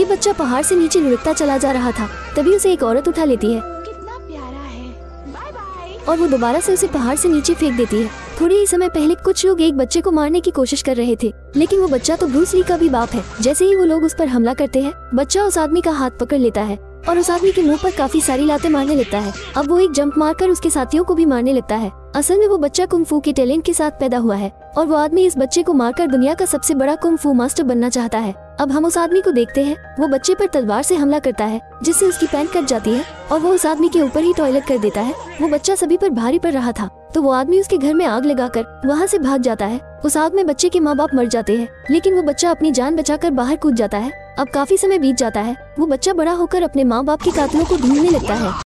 ये बच्चा पहाड़ से नीचे लुढ़कता चला जा रहा था तभी उसे एक औरत उठा लेती है। कितना प्यारा है। Bye bye. और वो दोबारा से उसे पहाड़ से नीचे फेंक देती है। थोड़े ही समय पहले कुछ लोग एक बच्चे को मारने की कोशिश कर रहे थे लेकिन वो बच्चा तो ब्रूस ली का भी बाप है। जैसे ही वो लोग उस पर हमला करते हैं बच्चा उस आदमी का हाथ पकड़ लेता है और उस आदमी के मुँह पर काफ़ी सारी लाते मारने लगता है। अब वो एक जंप मारकर उसके साथियों को भी मारने लगता है। असल में वो बच्चा कुंफू के टैलेंट के साथ पैदा हुआ है और वो आदमी इस बच्चे को मारकर दुनिया का सबसे बड़ा कुंफू मास्टर बनना चाहता है। अब हम उस आदमी को देखते हैं। वो बच्चे पर तलवार से हमला करता है, जिससे उसकी पैंट कट जाती है, और वो उस आदमी के ऊपर ही टॉयलेट कर देता है। वो बच्चा सभी पर भारी पड़ रहा था तो वो आदमी उसके घर में आग लगाकर वहाँ से भाग जाता है। उस आग में बच्चे के माँ बाप मर जाते हैं, लेकिन वो बच्चा अपनी जान बचाकर बाहर कूद जाता है। अब काफ़ी समय बीत जाता है, वो बच्चा बड़ा होकर अपने माँ बाप के कातलों को ढूँढने लगता है।